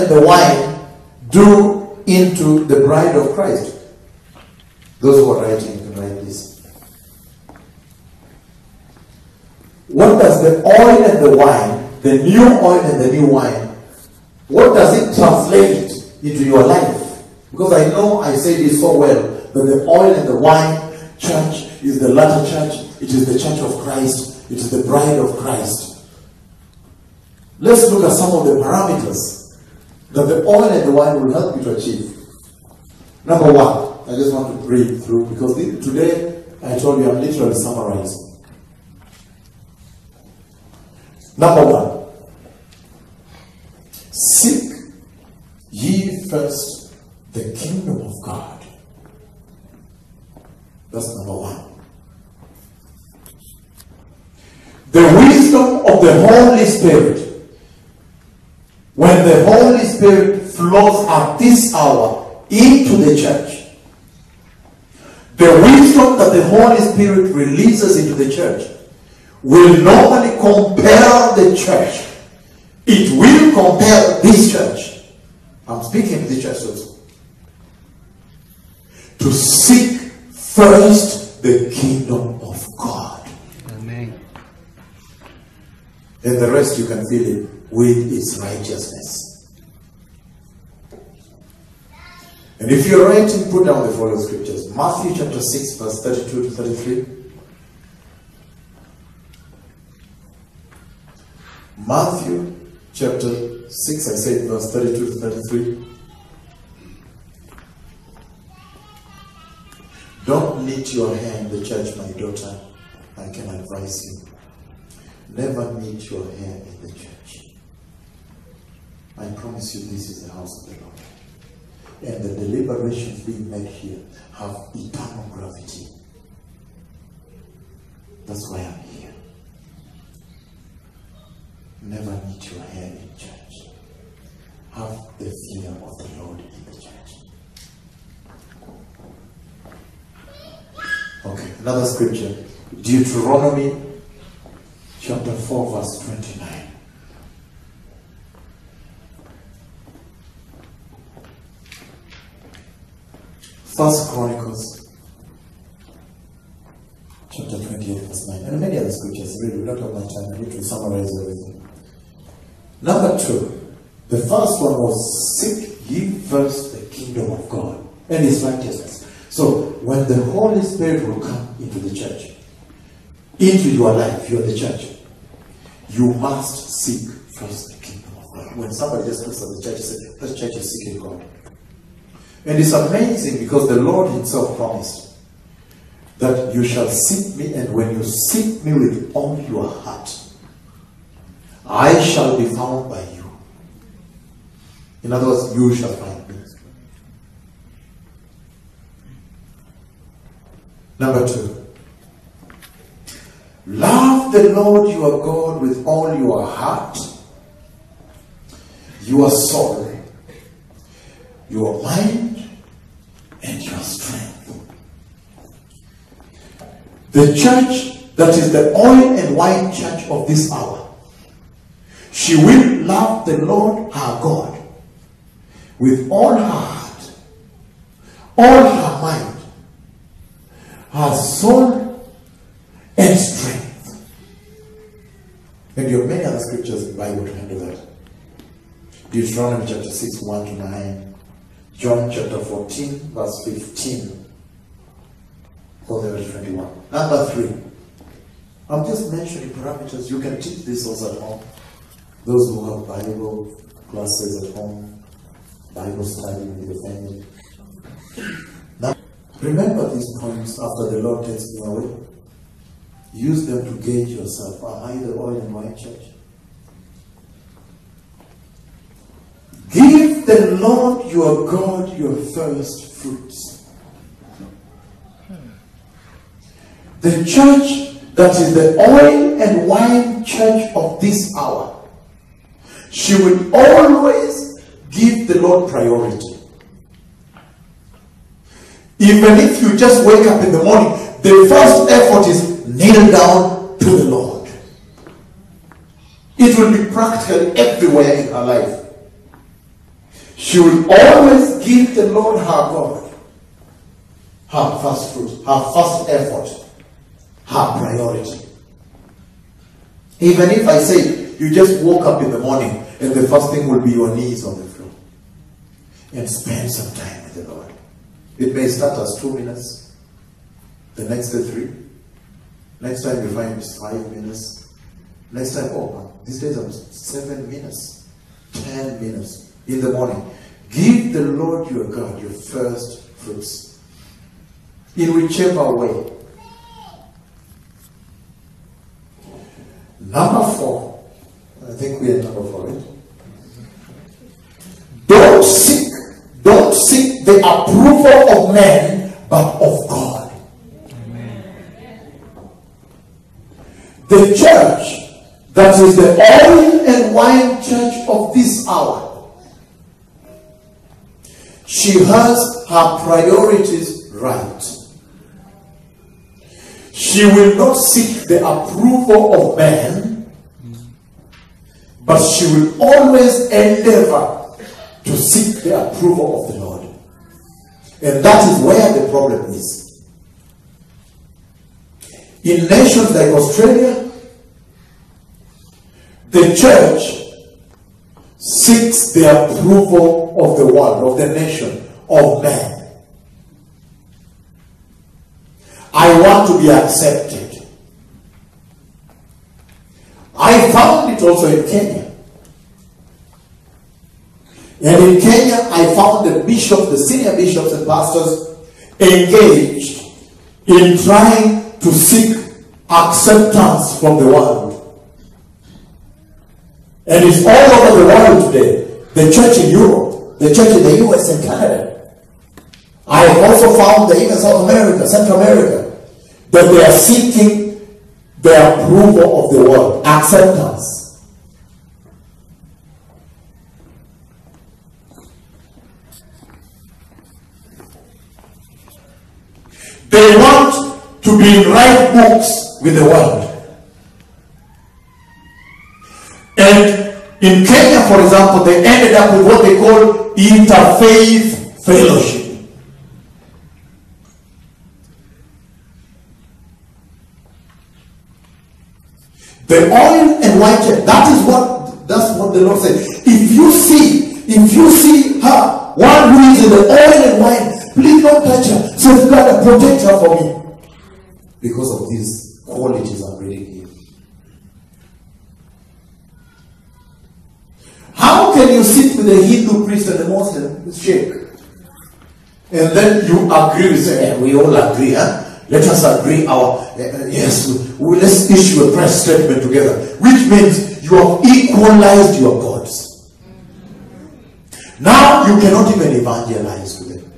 and the wine do into the bride of Christ? Those who are writing can write this. What does the oil and the wine, the new oil and the new wine, what does it translate into your life? Because I know I say this so well that the oil and the wine church is the latter church, it is the church of Christ, it is the bride of Christ. Let's look at some of the parameters that the oil and the wine will help you to achieve. Number one, I just want to read through because today I told you I'm literally summarizing. Number one, seek ye first the kingdom of God. That's number one. The wisdom of the Holy Spirit. When the Holy Spirit flows at this hour into the church, the wisdom that the Holy Spirit releases into the church will normally compel the church. It will compel this church. I'm speaking to the church also. To seek first the kingdom of God. Amen. And the rest you can fill it with its righteousness. And if you're writing, put down the following scriptures Matthew chapter 6, verse 32 to 33. Matthew chapter 6, I said verse 32 to 33. Don't knit your in the church, my daughter. I can advise you. Never knit your hair in the church. I promise you, this is the house of the Lord. And the deliberations being made here have eternal gravity. That's why I'm here. Never knit your hair in church. Have the fear of the Lord in the church. Okay, another scripture. Deuteronomy chapter 4, verse 29. First Chronicles chapter 28, verse 9. And many other scriptures. Really, we don't have much time. I need to summarize everything. Number two, the first one was seek ye first the kingdom of God and his righteousness. So when the Holy Spirit will come into the church, into your life, you're the church, you must seek first the kingdom of God. When somebody just looks at the church and says, This church is seeking God. And it's amazing because the Lord Himself promised that you shall seek me, and when you seek me with all your heart, I shall be found by you. In other words, you shall find me. Number two, love the Lord your God with all your heart, your soul, your mind, and your strength. The church that is the oil and wine church of this hour, she will love the Lord her God with all her heart, all her mind, her soul, and strength. And you have many other scriptures in the Bible to handle that. Deuteronomy chapter 6, 1 to 9. John chapter 14, verse 15. All the way to 21. Number three. I'm just mentioning parameters. You can teach this also at home. Those who have Bible classes at home, Bible study with the family. Now, remember these points after the Lord takes me away. Use them to gauge yourself. Am I the oil and wine church? Give the Lord your God your first fruits. The church that is the oil and wine church of this hour, she will always give the Lord priority. Even if you just wake up in the morning, the first effort is kneel down to the Lord. It will be practical everywhere in her life. She will always give the Lord her God her first fruit, her first effort, her priority. Even if I say you just woke up in the morning and the first thing will be your knees on the floor and spend some time with the Lord. It may start as two minutes, the next day three. Next time you find it's five minutes. Next time, oh, these days are seven minutes, ten minutes in the morning. Give the Lord your God your first fruits. In whichever way. Number four. I think we are number four, right? Don't seek, don't seek the approval of men, but of God. The church that is the oil and wine church of this hour. She has her priorities right. She will not seek the approval of man, but she will always endeavor to seek the approval of the Lord. And that is where the problem is. In nations like Australia, the church seeks the approval of the world, of the nation, of man. I want to be accepted. I found it also in Kenya. And in Kenya, I found the bishops, the senior bishops and pastors engaged in trying to seek acceptance from the world. And it's all over the world today. The church in Europe, the church in the US and Canada. I have also found that even South America, Central America, that they are seeking the approval of the world, acceptance. They want to be in right books with the world. And in Kenya, for example, they ended up with what they call interfaith fellowship. The oil and church, that is what that's what the Lord said. If you see, if you see her, one who is in the oil and wine, please don't touch her. Safeguard her, protect her for me. Because of these qualities I'm reading here. How can you sit with a Hindu priest and a Muslim sheikh? And then you agree, say, eh, we all agree, huh? Let us agree our, uh, yes, we, let's issue a press statement together, which means you have equalized your gods. Now you cannot even evangelize to them.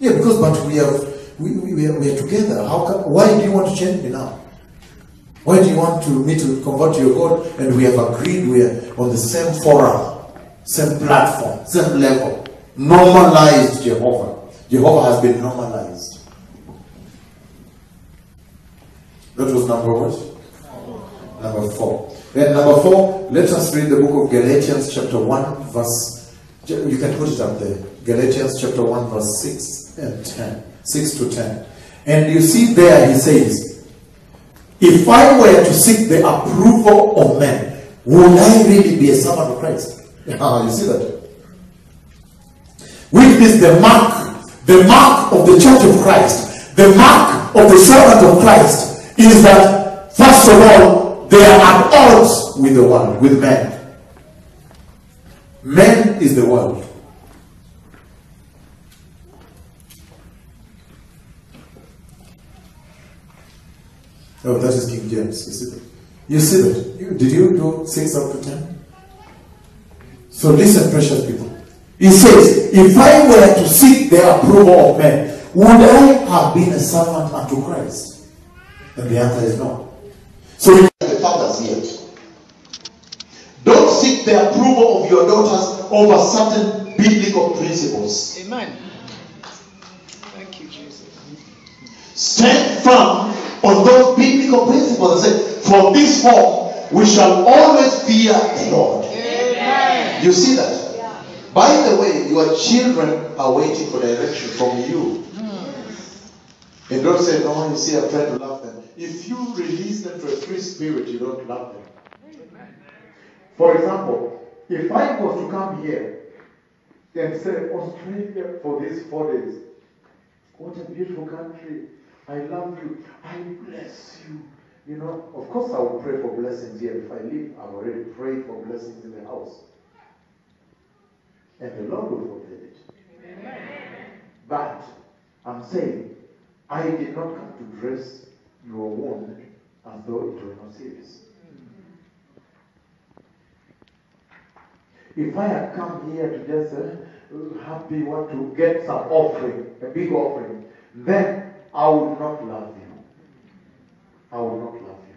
Yeah, because, but we are, we, we, we, are, we are together. How come, why do you want to change me now? Why do you want to me to convert to your God? And we have agreed we are on the same forum, same platform, same level. Normalized Jehovah. Jehovah has been normalized. That was number what? Number four. Then number four, let us read the book of Galatians chapter 1 verse, you can put it up there. Galatians chapter 1 verse 6 and 10. 6 to 10. And you see there he says, if I were to seek the approval of men, would I really be a servant of Christ? Ah, you see that? Which is the mark, the mark of the church of Christ, the mark of the servant of Christ is that, first of all, they are at odds with the world, with men. Men is the world. Oh, that is King James. You see that? You see that? You, did you do 6 out of 10? So listen, precious people. He says, if I were to seek the approval of men, would I have been a servant unto Christ? And the answer is no. So the fathers here. Don't seek the approval of your daughters over certain biblical principles. Amen. Thank you, Jesus. Stand firm on those biblical principles and say, from this home, We shall always fear the Lord. Amen. You see that? By the way, your children are waiting for direction from you. Hmm. And don't say, no, you see, I'm trying to love them. If you release them to a free spirit, you don't love them. For example, if I was to come here and say, Australia for these four days, what a beautiful country. I love you. I bless you. You know, of course, I will pray for blessings here. If I leave, I've already prayed for blessings in the house. And the Lord will fulfill it. But I'm saying, I did not come to dress your wound as though it were not serious. If I had come here to just uh, happy want to get some offering, a big offering, then I would not love you. I will not love you.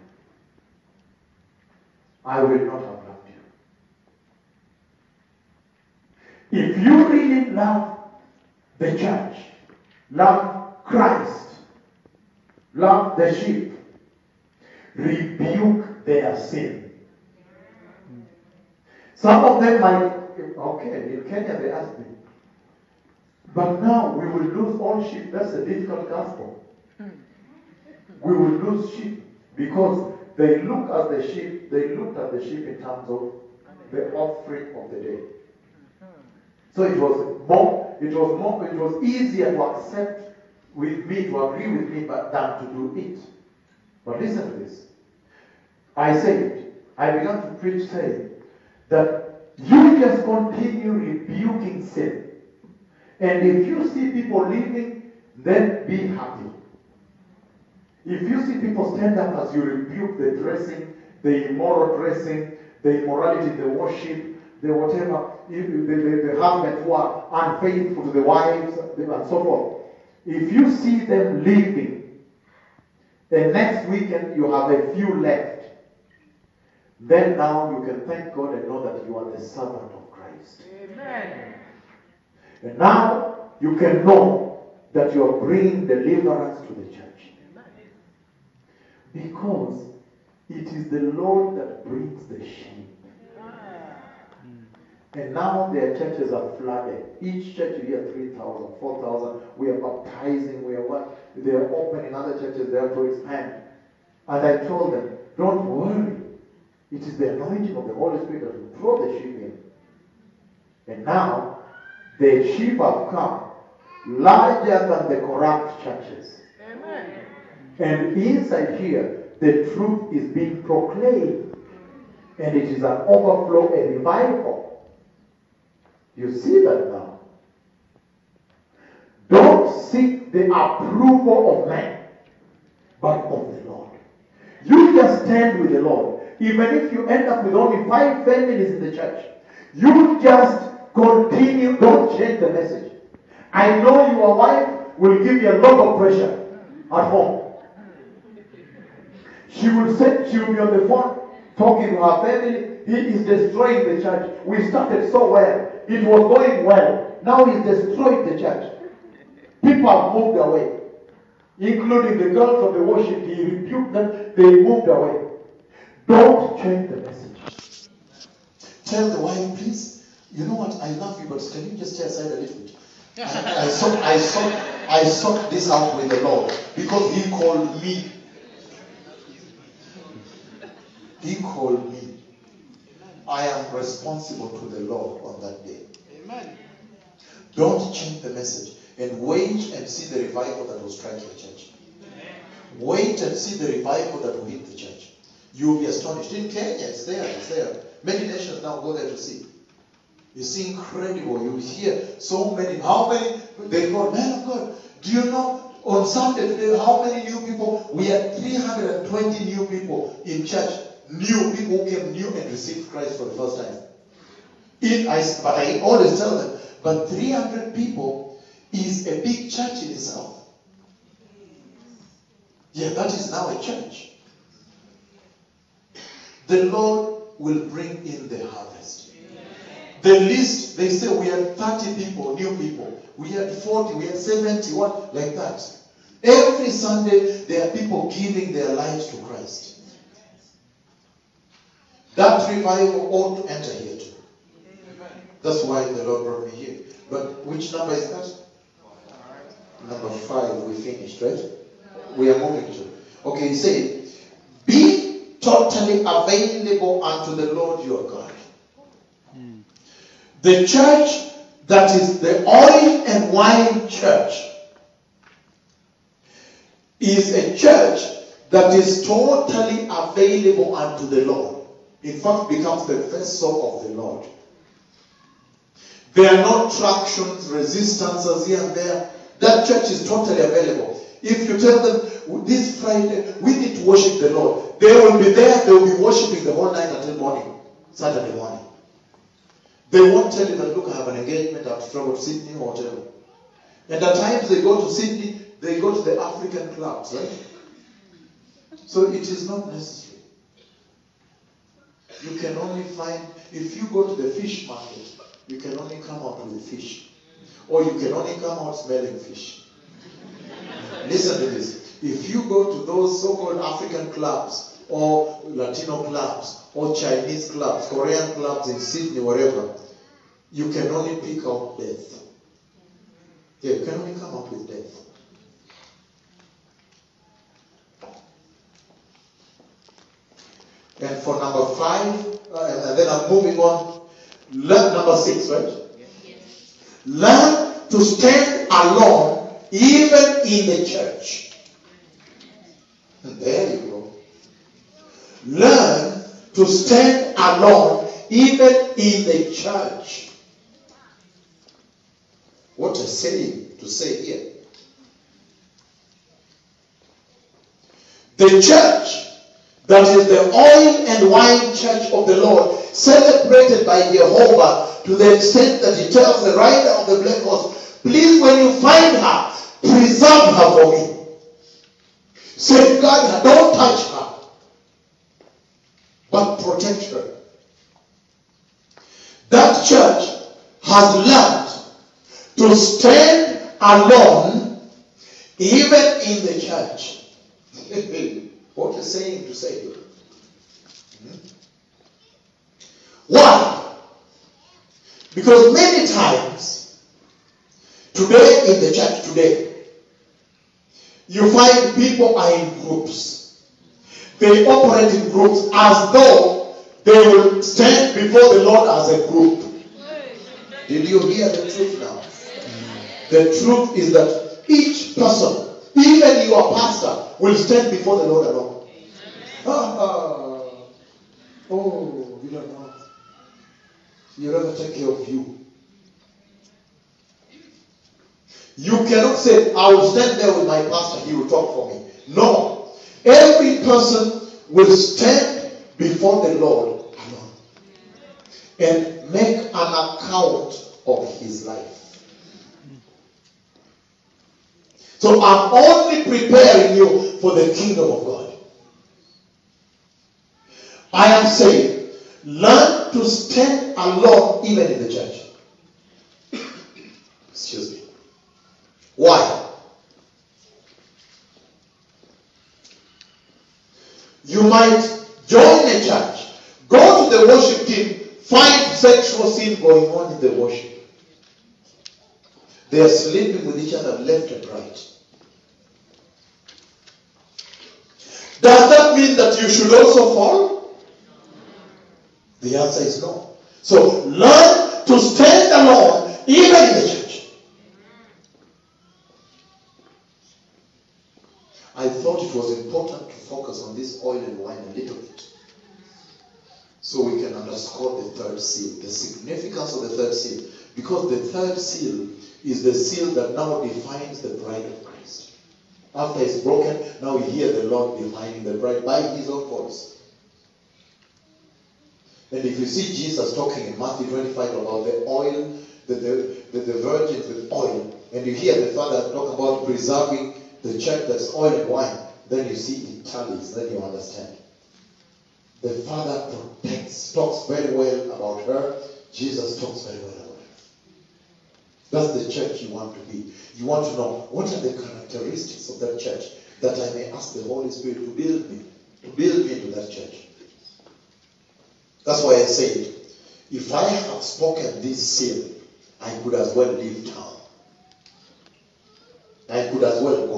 I will not have loved you. If you really love the church, love Christ, love the sheep, rebuke their sin. Some of them might, okay, in Kenya they asked me, but now we will lose all sheep. That's a difficult gospel. We will lose sheep because they look at the sheep, they looked at the sheep in terms of the offering of the day. So it was more, it was more, it was easier to accept with me, to agree with me, but than to do it. But listen to this. I said, I began to preach saying that you just continue rebuking sin. And if you see people leaving, then be happy. If you see people stand up as you rebuke the dressing, the immoral dressing, the immorality, the worship, the whatever, if the, the, the husbands who are unfaithful to the wives, and so forth. If you see them leaving, the next weekend you have a few left, then now you can thank God and know that you are the servant of Christ. Amen. And now you can know that you are bringing deliverance to the church. Because it is the Lord that brings the sheep. And now their churches are flooded. Each church you hear 3,000, 4,000. We are baptizing, we are what? They are opening other churches, they have to expand. And I told them, don't worry. It is the anointing of the Holy Spirit that will draw the sheep in. And now, the sheep have come larger than the corrupt churches. Amen. And inside here, the truth is being proclaimed. And it is an overflow, a revival. You see that now. Don't seek the approval of man, but of the Lord. You just stand with the Lord. Even if you end up with only five families in the church, you just continue, don't change the message. I know your wife will give you a lot of pressure at home. She will say, she will be on the phone talking to her family. He is destroying the church. We started so well. It was going well. Now he's destroyed the church. People have moved away, including the girls of the worship. He rebuked them. They moved away. Don't change the message. Tell the wife, please. You know what? I love you, but can you just stay aside a little bit? I, I sought, I sought, I sought this out with the Lord because He called me. He called me. I am responsible to the Lord on that day. Amen. Don't change the message and wait and see the revival that will strike your church. Wait and see the revival that will hit the church. You will be astonished. In Kenya, it's there, it's there. Many nations now go there to see. See incredible. You hear so many. How many? They go, man of God, do you know on Sunday today how many new people? We had 320 new people in church. New people came new and received Christ for the first time. In, I, but I always tell them, but 300 people is a big church in itself. Yeah, that is now a church. The Lord will bring in the harvest. The list, they say we had 30 people, new people. We had 40, we had 70, what, like that. Every Sunday, there are people giving their lives to Christ. That revival ought to enter here too. That's why the Lord brought me here. But which number is that? Number five, we finished, right? We are moving to. Okay, said, Be totally available unto the Lord your God. The church that is the oil and wine church is a church that is totally available unto the Lord. In fact, becomes the vessel of the Lord. There are no tractions, resistances here and there. That church is totally available. If you tell them this Friday we need to worship the Lord, they will be there, they will be worshiping the whole night until morning, Saturday morning. They won't tell you that look, I have an engagement, I have to travel Sydney or whatever. And at times they go to Sydney, they go to the African clubs, right? So it is not necessary. You can only find, if you go to the fish market, you can only come out with fish. Or you can only come out smelling fish. Listen to this. If you go to those so called African clubs, or Latino clubs, or Chinese clubs, Korean clubs in Sydney, wherever, you can only pick out death. Yeah, you can only come up with death. And for number five, uh, and then I'm moving on. Learn number six, right? Learn to stand alone even in the church. And there you go. Learn to stand alone even in the church. What a saying to say here. The church that is the oil and wine church of the Lord, celebrated by Jehovah to the extent that he tells the rider of the black horse, please, when you find her, preserve her for me. Safeguard her, don't touch her, but protect her. That church has learned to stand alone even in the church. what a saying to say. Hmm? Why? Because many times, today in the church today, you find people are in groups. They operate in groups as though they will stand before the Lord as a group. Did you hear the truth now? The truth is that each person, even your pastor, will stand before the Lord alone. Ah, ah. Oh, you don't know. You rather take care of you. You cannot say, I will stand there with my pastor, he will talk for me. No. Every person will stand before the Lord alone and make an account of his life. So I'm only preparing you for the kingdom of God. I am saying, learn to stand alone even in the church. Excuse me. Why? You might join a church, go to the worship team, find sexual sin going on in the worship. They are sleeping with each other left and right. Does that mean that you should also fall? The answer is no. So learn to stand alone even in the church. I thought it was important focus on this oil and wine a little bit. So we can underscore the third seal, the significance of the third seal. Because the third seal is the seal that now defines the bride of Christ. After it's broken, now we hear the Lord defining the bride by his own voice. And if you see Jesus talking in Matthew 25 about the oil, the, the, the, the virgins with oil, and you hear the Father talk about preserving the church that's oil and wine, then you see it tallies, then you understand. The Father protects, talks very well about her. Jesus talks very well about her. That's the church you want to be. You want to know what are the characteristics of that church that I may ask the Holy Spirit to build me, to build me into that church. That's why I said, if I have spoken this sin, I could as well leave town. I could as well.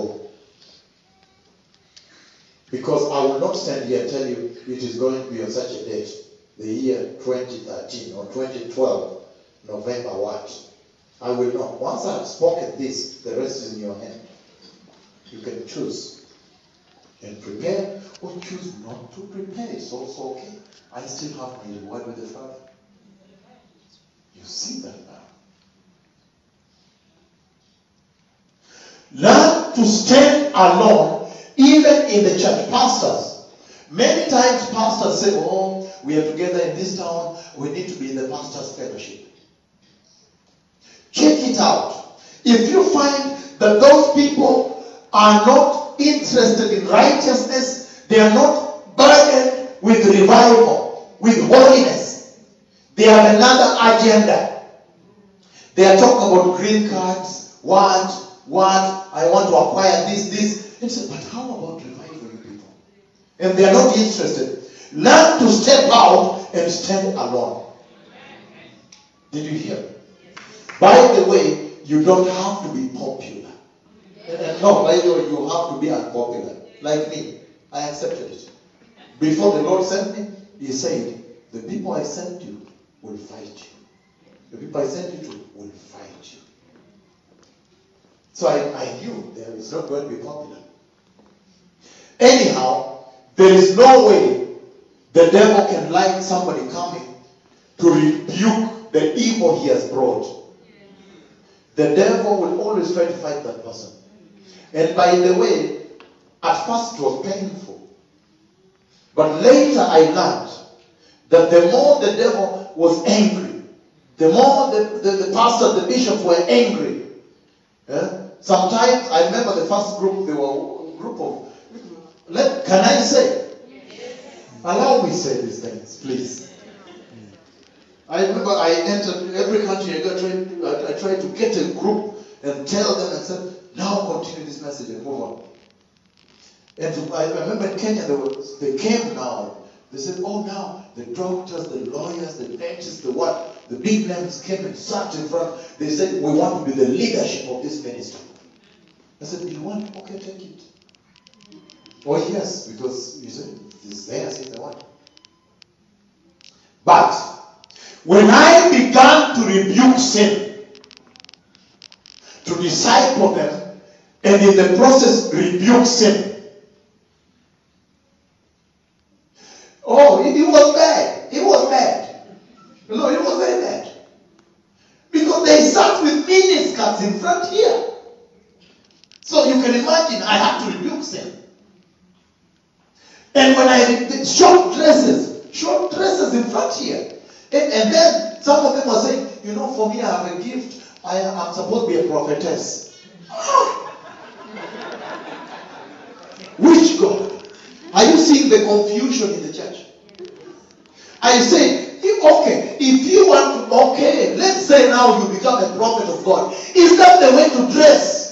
Because I will not stand here and tell you it is going to be on such a date, the year 2013 or 2012, November what. I will not. Once I have spoken this, the rest is in your hand. You can choose and prepare or choose not to prepare. It's also okay. I still have my reward with the Father. You see that now. Learn to stand alone, even in the church. Pastors. Many times pastors say, Oh, we are together in this town, we need to be in the pastor's fellowship. Check it out. If you find that those people are not interested in righteousness, they are not burdened with revival, with holiness, they have another agenda. They are talking about green cards, what, what, I want to acquire this, this. And say, but how about revival, you people? And they are not interested. Learn to step out and stand alone. Did you hear? By the way, you don't have to be popular. No, by the way, you have to be unpopular. Like me. I accepted it. Before the Lord sent me, He said, The people I sent you will fight you. The people I sent you to will fight you. So I, I knew there is not going to be popular. Anyhow, there is no way the devil can like somebody coming to rebuke the evil he has brought. The devil will always try to fight that person. And by the way, at first it was painful. But later I learned that the more the devil was angry, the more the, the, the pastor, the bishops were angry. Yeah? Sometimes I remember the first group, they were a group of let, can I say? Allow me to say these things, please. I remember I entered every country I got tried, I, I tried to get a group and tell them and said, now continue this message and move on. And I remember in Kenya they, were, they came now. They said, oh now the doctors, the lawyers, the dentists, the what, the big names came and sat in front. They said, we want to be the leadership of this ministry. I said, you want? Okay, take it. Oh yes, because you see, it's theirs if they want. But when I began to rebuke sin, to disciple them, and in the process rebuke sin, oh, it, it was bad. It was bad. Know, it was very bad. Because they sat with miniskirts in front here. So you can imagine I had to rebuke sin. And when I short dresses, short dresses in front here. And, and then some of them were saying, you know, for me, I have a gift. I am supposed to be a prophetess. Which God? Are you seeing the confusion in the church? I say, okay, if you want to, okay, let's say now you become a prophet of God. Is that the way to dress?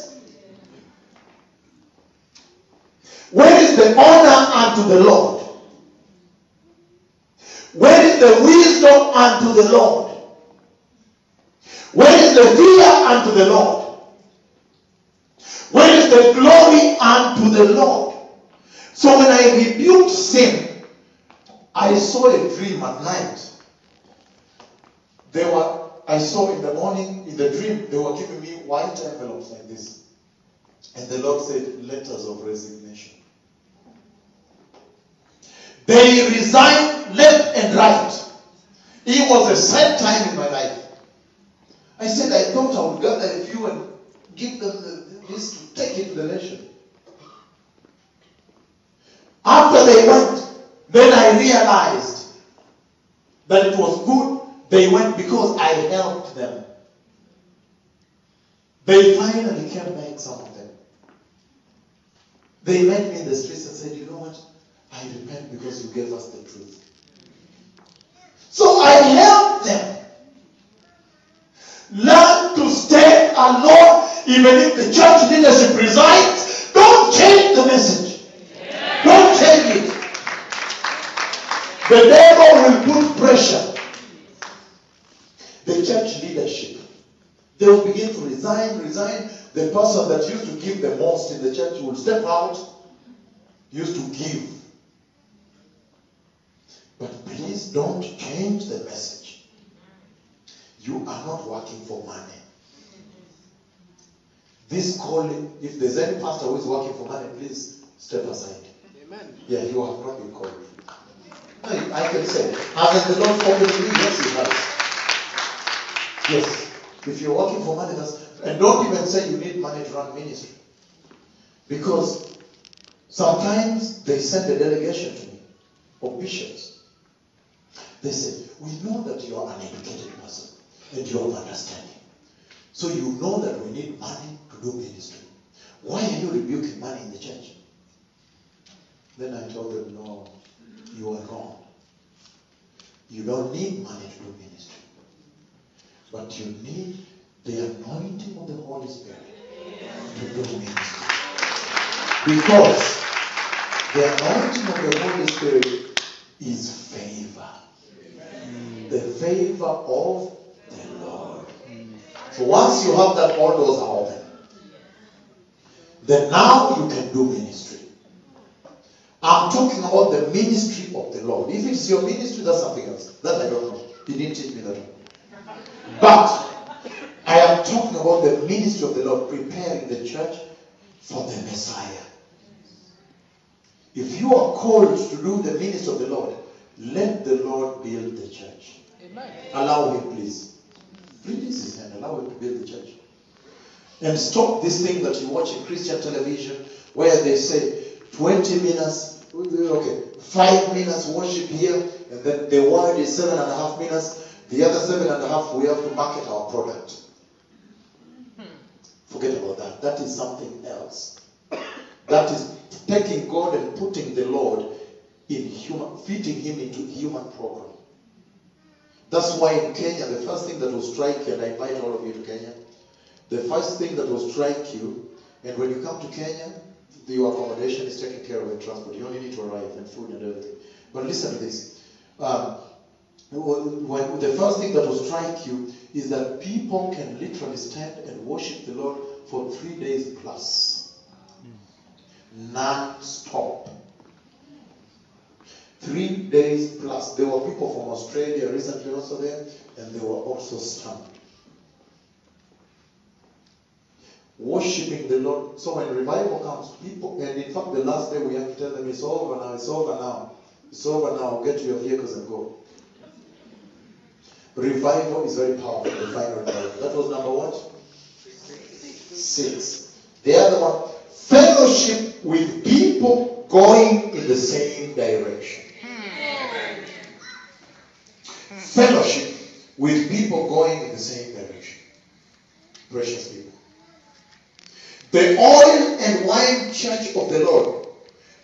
Where is the honor unto the Lord? Where is the wisdom unto the Lord? Where is the fear unto the Lord? Where is the glory unto the Lord? So when I rebuked sin, I saw a dream at night. They were, I saw in the morning, in the dream, they were giving me white envelopes like this. And the Lord said, letters of resignation. They resigned left and right. It was a sad time in my life. I said I thought I would gather a few and give them the, this to take it to the nation. After they went, then I realized that it was good they went because I helped them. They finally came back, some of them. They met me in the streets and said, You know what? I repent because you gave us the truth. So I help them. Learn to stay alone, even if the church leadership resigns. Don't change the message. Don't change it. The devil will put pressure. The church leadership. They will begin to resign, resign. The person that used to give the most in the church will step out, used to give. But please don't change the message. You are not working for money. This calling, if there's any pastor who is working for money, please step aside. Amen. Yeah, you have not been called. No, I can say, hasn't the Lord spoken to me? Yes, He has. Yes. If you're working for money, that's and don't even say you need money to run ministry. Because sometimes they send a delegation to me of bishops. They said, We know that you are an educated person and you have understanding. So you know that we need money to do ministry. Why are you rebuking money in the church? Then I told them, No, you are wrong. You don't need money to do ministry. But you need the anointing of the Holy Spirit to do ministry. Because the anointing of the Holy Spirit is favor. The favor of the Lord. So once you have that, all doors are open. Then now you can do ministry. I'm talking about the ministry of the Lord. If it's your ministry, that's something else. That I don't know. He didn't teach me that. But I am talking about the ministry of the Lord, preparing the church for the Messiah. If you are called to do the ministry of the Lord, let the Lord build the church. Amen. Allow him, please. Release his hand. Allow him to build the church. And stop this thing that you watch in Christian television where they say 20 minutes, okay, 5 minutes worship here, and then the word is seven and a half minutes. The other seven and a half, we have to market our product. Hmm. Forget about that. That is something else. That is taking God and putting the Lord in human, fitting him into human program. That's why in Kenya, the first thing that will strike you, and I invite all of you to Kenya, the first thing that will strike you, and when you come to Kenya, your accommodation is taken care of and transport. You only need to arrive and food and everything. But listen to this. Um, when, the first thing that will strike you is that people can literally stand and worship the Lord for three days plus. Non-stop. Three days plus. There were people from Australia recently also there, and they were also stunned. Worshipping the Lord. So when revival comes, people, and in fact, the last day we have to tell them it's over now, it's over now, it's over now, get to your vehicles and go. Revival is very powerful, the final revival. That was number what? Six. The other one, fellowship with people going in the same direction. Fellowship with people going in the same direction. Precious people. The oil and wine church of the Lord.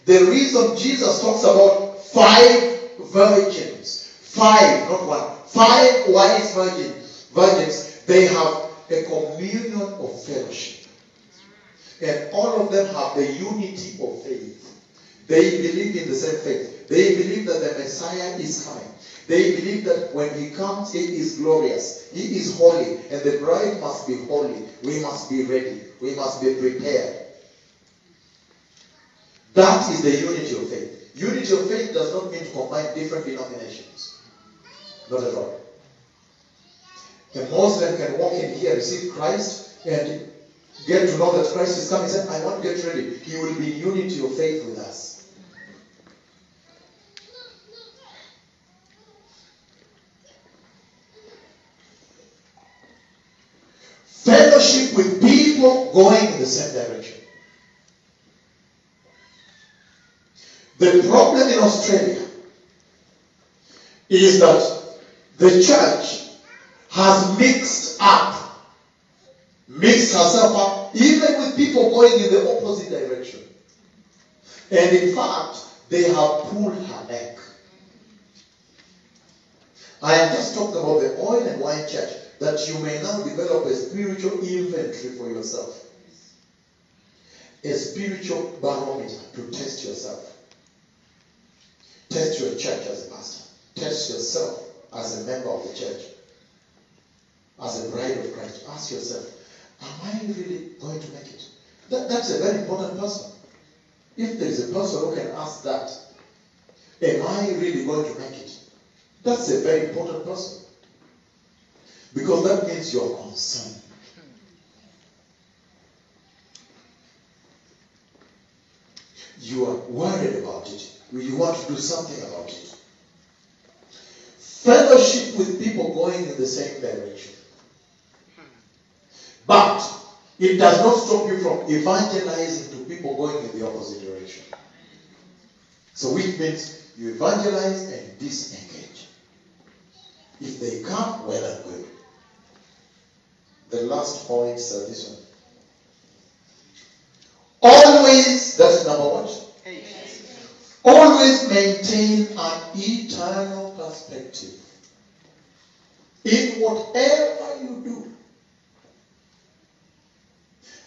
The reason Jesus talks about five virgins, five, not one, five wise virgins, virgins, they have a communion of fellowship. And all of them have the unity of faith. They believe in the same faith. They believe that the Messiah is coming. They believe that when he comes, he is glorious. He is holy. And the bride must be holy. We must be ready. We must be prepared. That is the unity of faith. Unity of faith does not mean to combine different denominations. Not at all. A Muslim can walk in here, receive Christ, and get to know that Christ is coming. He said, I want to get ready. He will be in unity of faith with us. Fellowship with people going in the same direction. The problem in Australia is that the church has mixed up, mixed herself up, even with people going in the opposite direction. And in fact, they have pulled her neck. I am just talking about the oil and wine church that you may now develop a spiritual inventory for yourself, a spiritual barometer to test yourself. Test your church as a pastor. Test yourself as a member of the church. As a bride of Christ. Ask yourself, am I really going to make it? That, that's a very important person. If there is a person who can ask that, am I really going to make it? That's a very important person. Because that means you're concerned. You are worried about it. You want to do something about it. Fellowship with people going in the same direction. But it does not stop you from evangelizing to people going in the opposite direction. So which means you evangelize and disengage. If they come, well and good. The last point is this one. Always, that's number one. Always maintain an eternal perspective in whatever you do.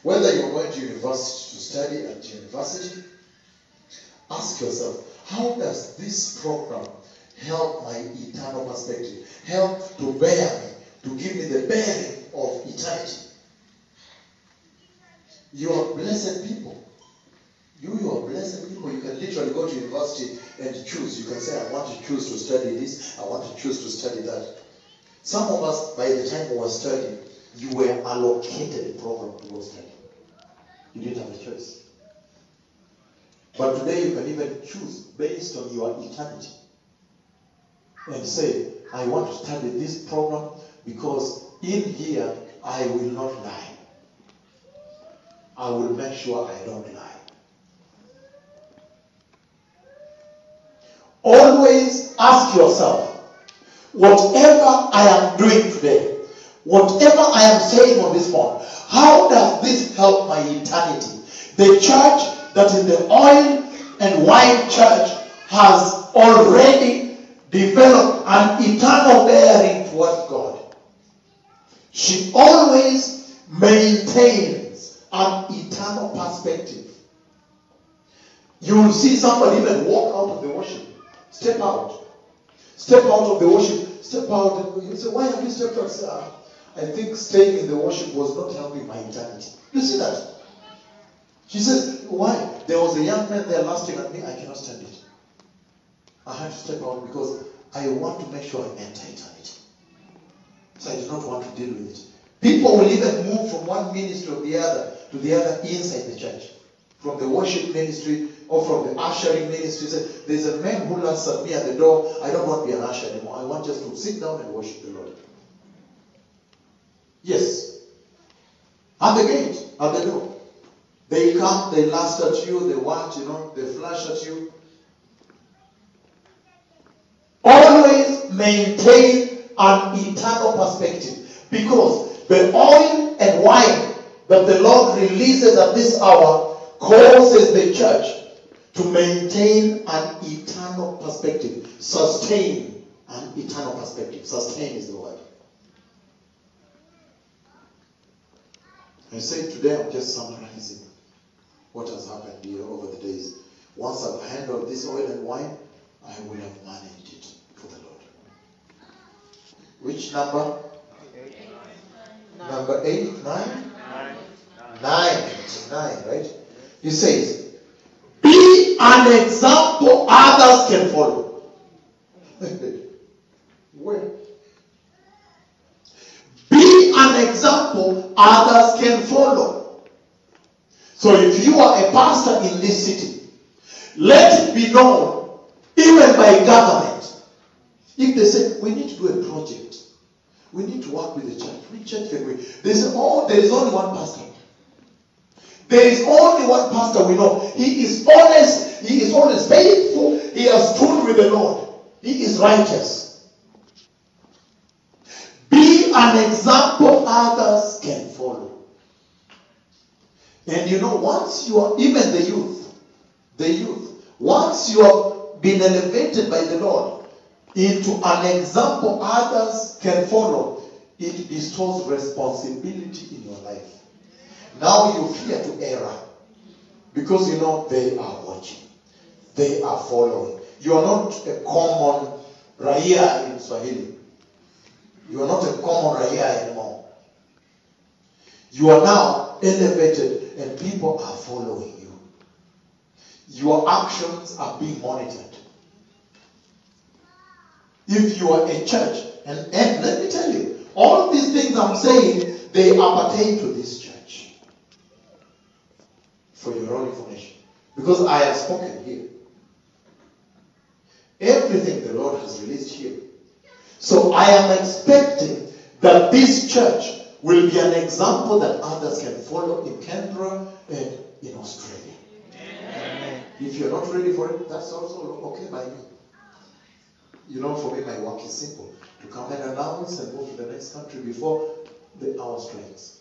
Whether you're going to university to study at university, ask yourself, how does this program help my eternal perspective? Help to bear me, to give me the bearing of eternity. You are blessed people. You, you are blessed people. You can literally go to university and choose. You can say, I want to choose to study this, I want to choose to study that. Some of us, by the time we were studying, you were allocated a program to go study. You didn't have a choice. But today you can even choose based on your eternity and say, I want to study this program because in here I will not lie. I will make sure I don't lie. Always ask yourself, whatever I am doing today, whatever I am saying on this phone, how does this help my eternity? The church that is the oil and wine church has already developed an eternal bearing towards God. She always maintains an eternal perspective. You will see somebody even walk out of the worship, step out, step out of the worship, step out, and you say, Why have you stepped out? "Ah, I think staying in the worship was not helping my eternity. You see that? She says, Why? There was a young man there last year, and me, I cannot stand it. I have to step out because I want to make sure I enter eternity. So I do not want to deal with it. People will even move from one ministry to the other to the other inside the church. From the worship ministry or from the ushering ministry. Say, There's a man who laughs at me at the door. I don't want to be an usher anymore. I want just to sit down and worship the Lord. Yes. At the gate, at the door. They come, they lust at you, they want, you know, they flash at you. Always maintain an eternal perspective because the oil and wine that the Lord releases at this hour causes the church to maintain an eternal perspective, sustain an eternal perspective. Sustain is the word. I say today I'm just summarizing what has happened here over the days. Once I've handled this oil and wine, I will have managed it for the Lord. Which number? Number eight, nine? Nine. It's nine, right? He says, Be an example others can follow. Where? Be an example others can follow. So if you are a pastor in this city, let it be known, even by government. If they say, we need to do a project, we need to work with the church, which church can we? They say, oh, there is only one pastor. There is only one pastor we know. He is honest, he is always faithful, he has stood with the Lord, he is righteous. Be an example others can follow. And you know, once you are, even the youth, the youth, once you have been elevated by the Lord into an example others can follow, it bestows responsibility in your life. Now you fear to err because you know they are watching, they are following. you are not a common raia in Swahili. You are not a common raia anymore. You are now elevated and people are following you. Your actions are being monitored. If you are a church, and, and let me tell you, all these things I'm saying, they appertain to this church. For your own information. Because I have spoken here. Everything the Lord has released here. So I am expecting that this church will be an example that others can follow in Canberra and in Australia. If you're not ready for it, that's also okay by me. You know, for me, my work is simple to come and announce and move to the next country before the hour strikes.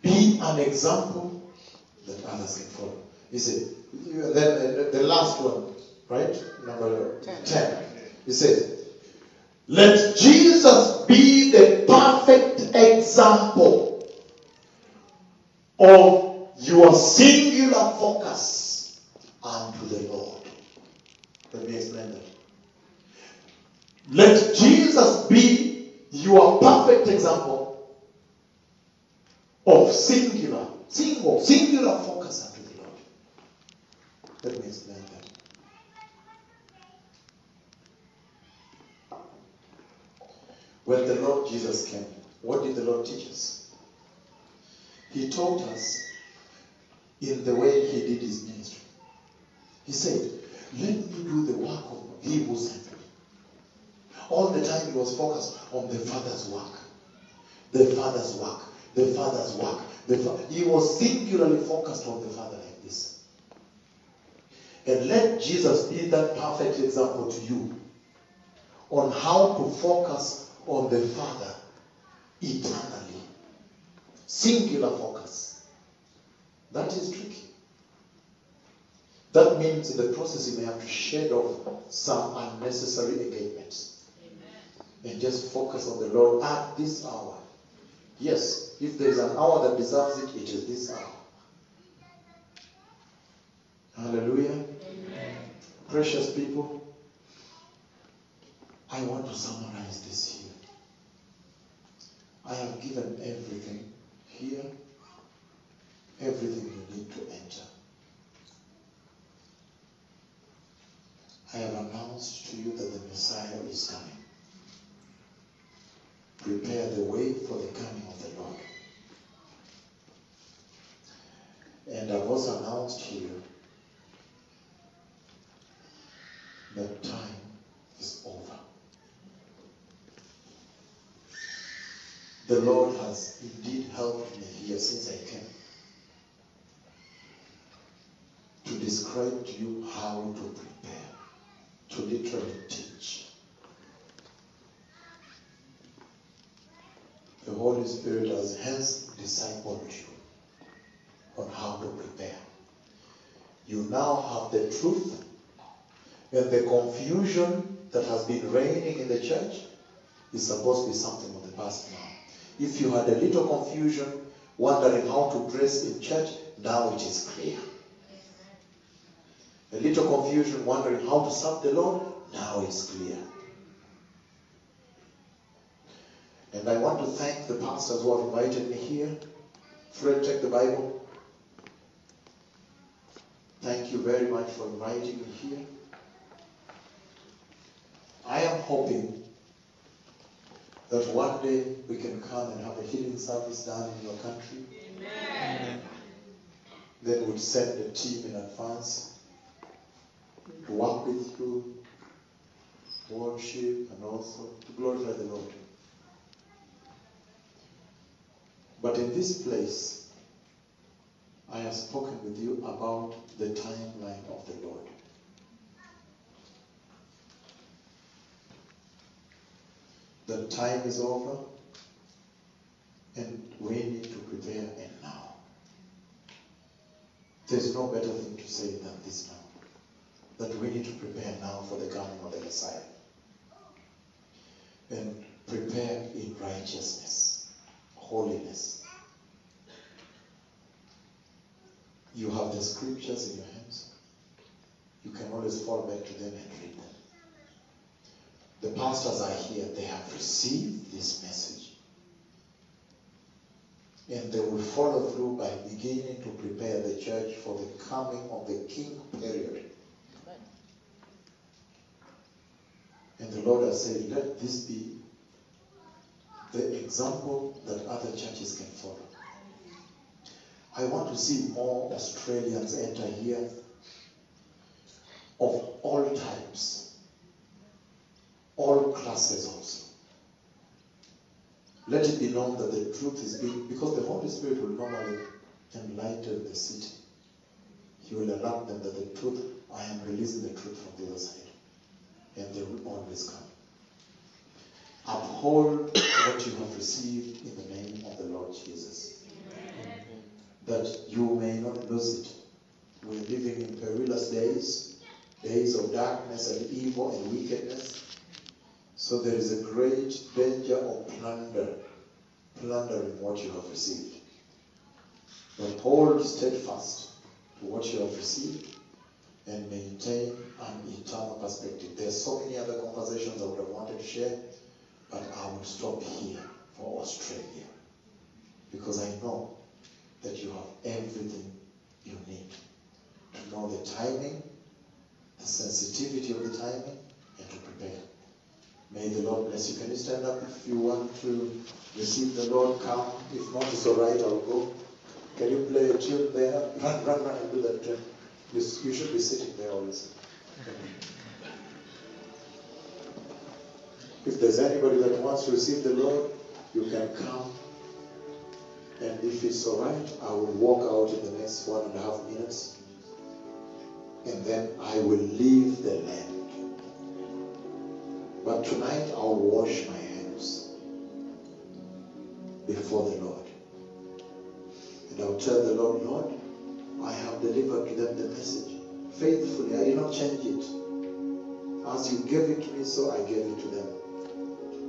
Be an example that others can follow. You see, then the, the last one, right? Number 10. Ten. He says, Let Jesus be the perfect example of your singular focus unto the Lord. Let me explain that. Let Jesus be your perfect example of singular, single, singular focus unto the Lord. Let me explain that. When the Lord Jesus came, what did the Lord teach us? He taught us in the way he did his ministry. He said, Let me do the work of he who sent me. All the time he was focused on the Father's work. The Father's work. The Father's work. The fa- he was singularly focused on the Father like this. And let Jesus be that perfect example to you on how to focus on the Father eternally. Singular focus. That is tricky. That means in the process you may have to shed off some unnecessary engagements. And just focus on the Lord at this hour. Yes, if there is an hour that deserves it, it is this hour. Hallelujah. Precious people, I want to summarize this here. I have given everything here, everything you need to enter. I have announced to you that the Messiah is coming. Prepare the way for the coming of the Lord. And I've also announced here that time is over. The Lord has indeed helped me here since I came to describe to you how to prepare, to literally teach. The Holy Spirit has hence discipled you on how to prepare. You now have the truth and the confusion that has been reigning in the church is supposed to be something of the past now. If you had a little confusion, wondering how to dress in church, now it is clear. A little confusion, wondering how to serve the Lord, now it's clear. And I want to thank the pastors who have invited me here. Fred, check the Bible. Thank you very much for inviting me here. I am hoping that one day we can come and have a healing service done in your country. Then we'll send a team in advance to work with you, worship, and also to glorify the Lord. But in this place, I have spoken with you about the timeline of the Lord. The time is over, and we need to prepare and now. There's no better thing to say than this now. That we need to prepare now for the coming of the Messiah. And prepare in righteousness, holiness. You have the scriptures in your hands. You can always fall back to them and read them. The pastors are here, they have received this message. And they will follow through by beginning to prepare the church for the coming of the king period. And the Lord has said, let this be the example that other churches can follow. I want to see more Australians enter here of all types, all classes also. Let it be known that the truth is being, because the Holy Spirit will normally enlighten the city. He will alert them that the truth, I am releasing the truth from the other side. And they will always come. Uphold what you have received in the name of the Lord Jesus. That you may not lose it. We're living in perilous days, days of darkness and evil and wickedness. So there is a great danger of plunder, plundering what you have received. But hold steadfast to what you have received and maintain an eternal perspective. There's so many other conversations I would have wanted to share, but I will stop here for Australia because I know that you have everything you need to know the timing, the sensitivity of the timing, and to prepare. May the Lord bless you. Can you stand up if you want to receive the Lord? Come. If not, it's all right. I'll go. Can you play a tune there? Run, run, run and do that tune. You, you should be sitting there always. If there's anybody that wants to receive the Lord, you can come. And if it's all right, I will walk out in the next one and a half minutes. And then I will leave the land. But tonight I'll wash my hands before the Lord. And I'll tell the Lord, Lord, I have delivered to them the message faithfully. I did not change it. As you gave it to me, so I gave it to them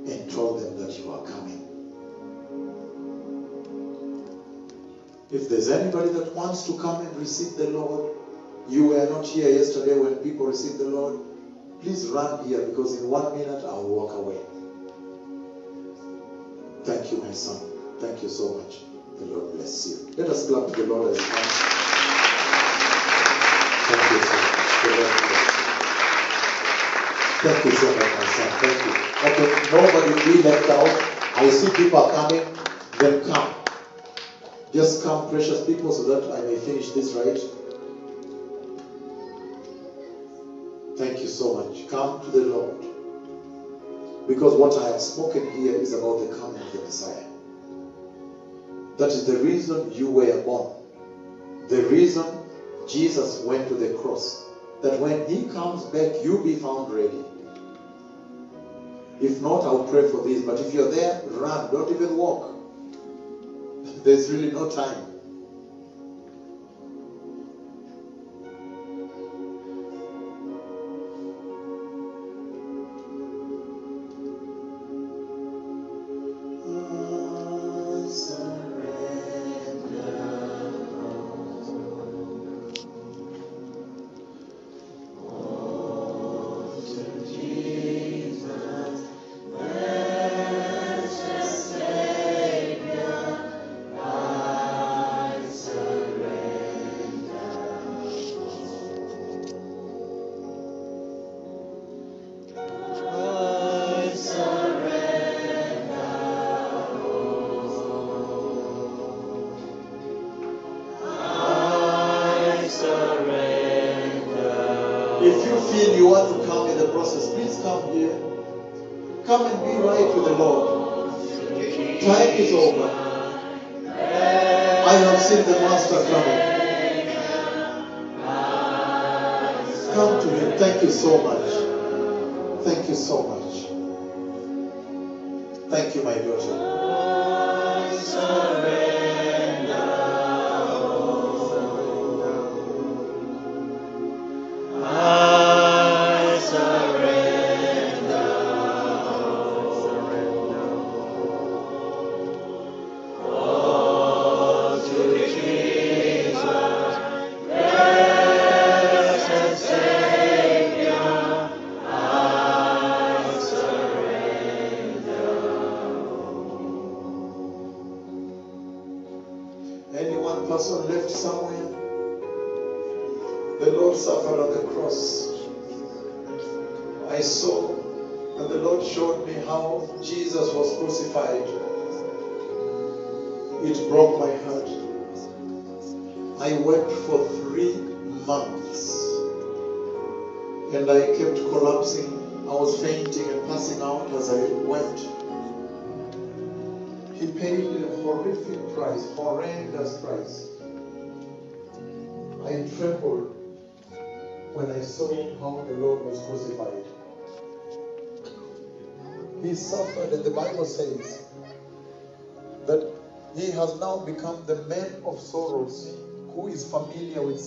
and told them that you are coming. If there's anybody that wants to come and receive the Lord, you were not here yesterday when people received the Lord, please run here because in one minute I'll walk away. Thank you, my son. Thank you so much. The Lord bless you. Let us clap to the Lord as. Thank you you. Thank you so much, my son. Thank you. Okay, nobody be left out. I see people coming. Then come. Just come, precious people, so that I may finish this right. Thank you so much. Come to the Lord. Because what I have spoken here is about the coming of the Messiah. That is the reason you were born. The reason Jesus went to the cross. That when he comes back, you be found ready. If not, I'll pray for this. But if you're there, run. Don't even walk. There's really no time.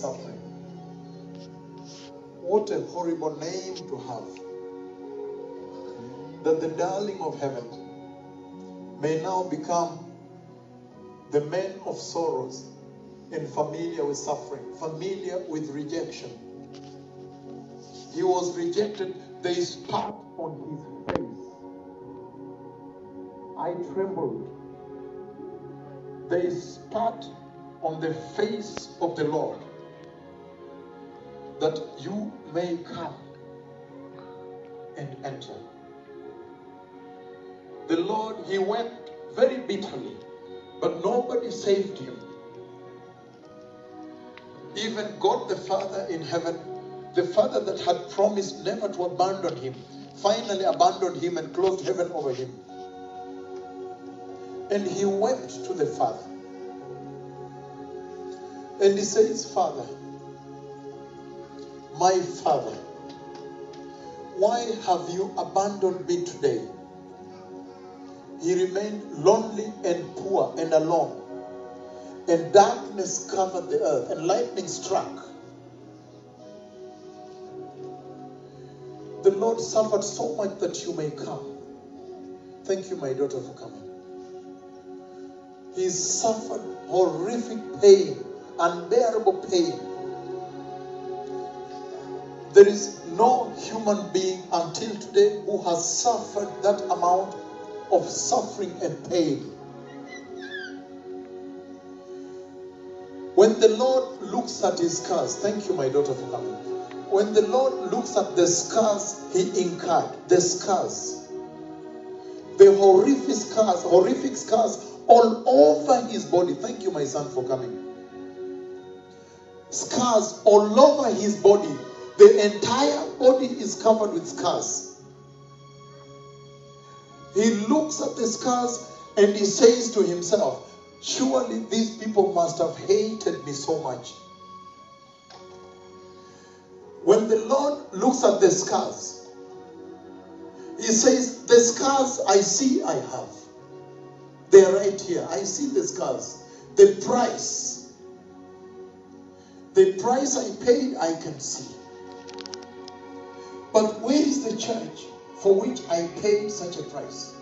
Suffering. What a horrible name to have. That the darling of heaven may now become the man of sorrows and familiar with suffering, familiar with rejection. He was rejected. Is spat on his face. I trembled. Is spat on the face of the Lord that you may come and enter. The Lord, he wept very bitterly, but nobody saved him. Even God the Father in heaven, the Father that had promised never to abandon him, finally abandoned him and closed heaven over him. And he wept to the Father. And he says, Father, my Father, why have you abandoned me today? He remained lonely and poor and alone. And darkness covered the earth, and lightning struck. The Lord suffered so much that you may come. Thank you, my daughter, for coming. He suffered horrific pain, unbearable pain. There is no human being until today who has suffered that amount of suffering and pain. When the Lord looks at his scars, thank you, my daughter, for coming. When the Lord looks at the scars he incurred, the scars, the horrific scars, horrific scars all over his body. Thank you, my son, for coming. Scars all over his body. The entire body is covered with scars. He looks at the scars and he says to himself, Surely these people must have hated me so much. When the Lord looks at the scars, he says, The scars I see I have. They are right here. I see the scars. The price. The price I paid, I can see. But where is the church for which I paid such a price?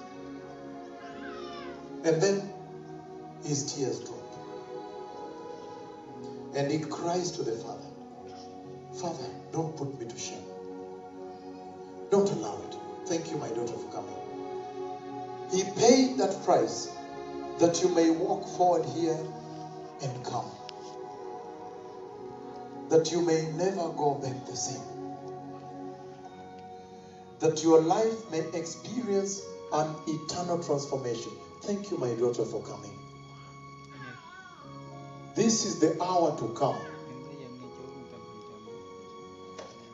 And then his tears drop. And he cries to the Father, Father, don't put me to shame. Don't allow it. Thank you, my daughter, for coming. He paid that price that you may walk forward here and come. That you may never go back the same. That your life may experience an eternal transformation. Thank you, my daughter, for coming. This is the hour to come.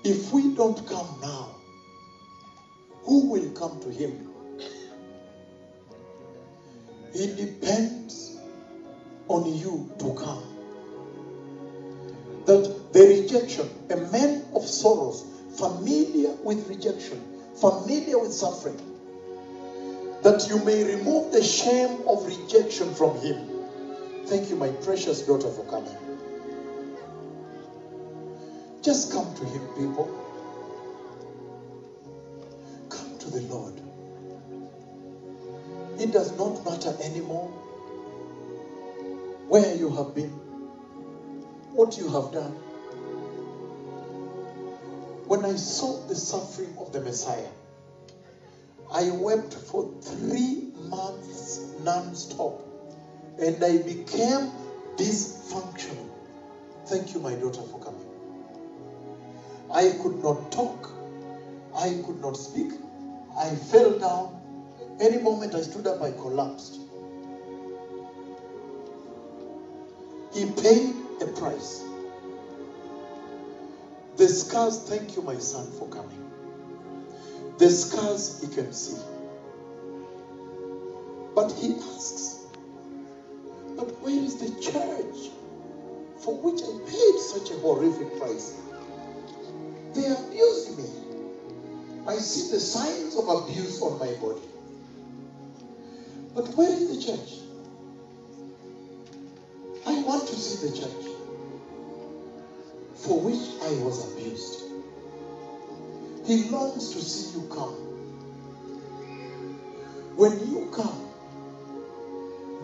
If we don't come now, who will come to him? It depends on you to come. That the rejection, a man of sorrows, familiar with rejection, familiar with suffering, that you may remove the shame of rejection from him. Thank you, my precious daughter, for coming. Just come to him, people. Come to the Lord. It does not matter anymore where you have been, what you have done. When I saw the suffering of the Messiah, I wept for three months non stop. And I became dysfunctional. Thank you, my daughter, for coming. I could not talk. I could not speak. I fell down. Any moment I stood up, I collapsed. He paid a price. The scars, thank you, my son, for coming. The scars he can see. But he asks, but where is the church for which I paid such a horrific price? They abused me. I see the signs of abuse on my body. But where is the church? I want to see the church for which I was abused. He longs to see you come. When you come,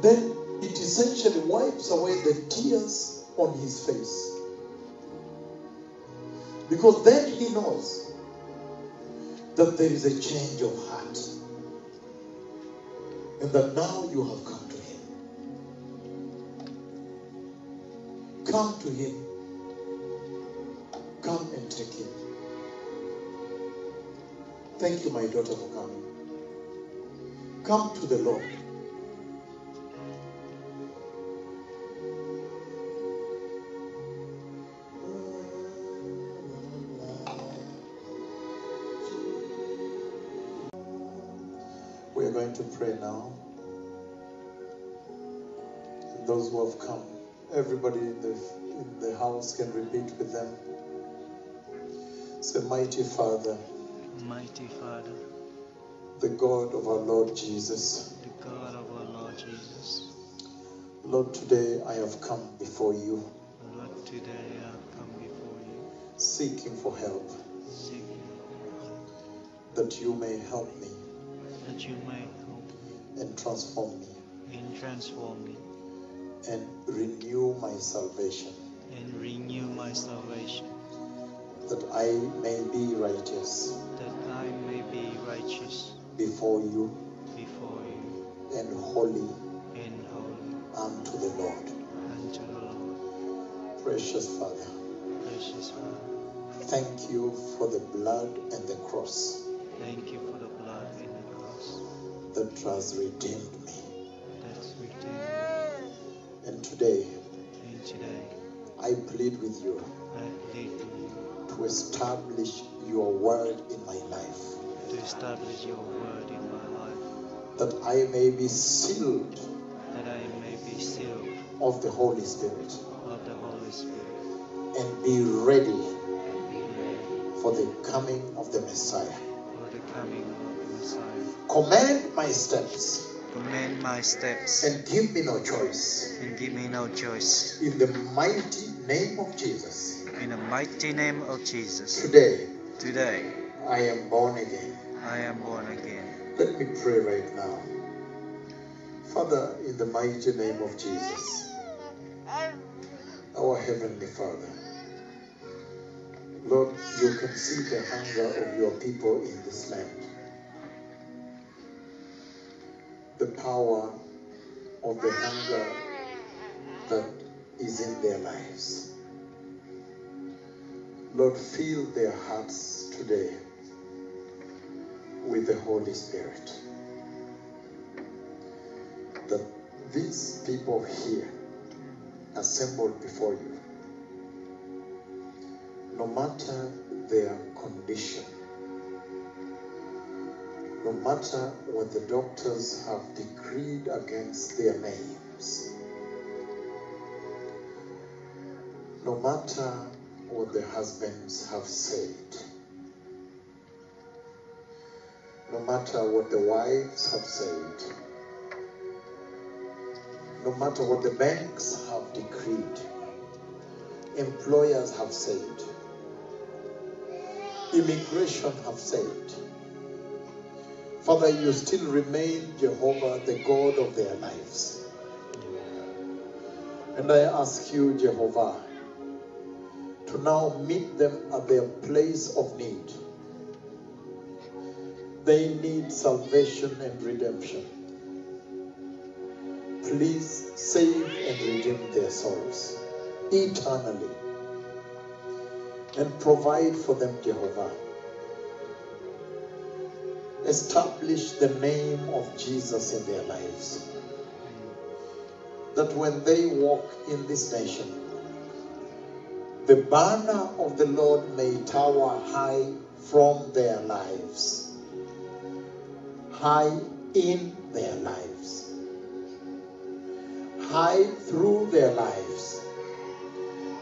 then it essentially wipes away the tears on his face. Because then he knows that there is a change of heart. And that now you have come to him. Come to him. Come and take him. Thank you, my daughter, for coming. Come to the Lord. We are going to pray now. Those who have come, everybody in the in the house can repeat with them. Say, Mighty Father, Mighty Father, the God of our Lord Jesus. the God of our Lord Jesus, Lord, today I have come before you, Lord, today I have come before you, seeking for help, seeking your help, that you may help me that you may help me. and transform me and transform me and renew my salvation, and renew my salvation, that I may be righteous that I may be righteous before you before you and holy and holy unto the Lord. unto the Lord. Precious Father, Precious Father, thank you for the blood and the cross thank you for the blood and the cross that has redeemed me. that's redeemed And today. And today I plead with you I plead with you to establish your word in my life, to establish your word in my life, that I may be sealed that I may be sealed of the Holy Spirit of the Holy Spirit, and be ready be ready for the coming of the Messiah. for the coming of the Messiah. Command my steps Command my steps and give me no choice. and give me no choice. In the mighty name of Jesus, In the mighty name of Jesus, today today I am born again. I am born again. Let me pray right now. Father, in the mighty name of Jesus, our Heavenly Father, Lord, you can see the hunger of your people in this land. The power of the hunger that is in their lives. Lord, fill their hearts today with the Holy Spirit. That these people here assembled before you, no matter their condition, no matter what the doctors have decreed against their names, no matter what the husbands have said, no matter what the wives have said, no matter what the banks have decreed, employers have said, immigration have said, Father, you still remain Jehovah, the God of their lives. And I ask you, Jehovah, to now meet them at their place of need. They need salvation and redemption. please save and redeem their souls eternally and provide for them, Jehovah. Establish the name of Jesus in their lives. That when they walk in this nation, the banner of the Lord may tower high from their lives, high in their lives, high through their lives,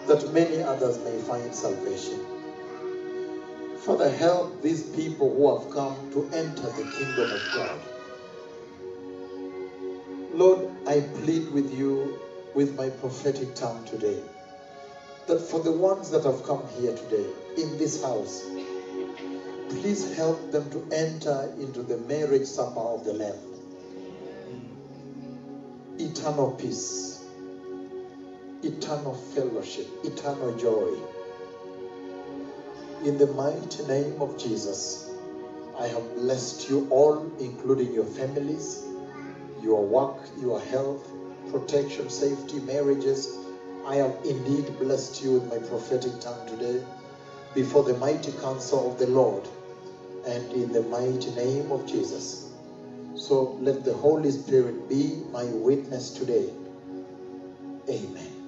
that many others may find salvation. Father, help these people who have come to enter the kingdom of God. Lord, I plead with you with my prophetic tongue today that for the ones that have come here today in this house, please help them to enter into the marriage supper of the Lamb. Eternal peace, eternal fellowship, eternal joy. In the mighty name of Jesus, I have blessed you all, including your families, your work, your health, protection, safety, marriages. I have indeed blessed you with my prophetic tongue today before the mighty counsel of the Lord and in the mighty name of Jesus. So let the Holy Spirit be my witness today. Amen.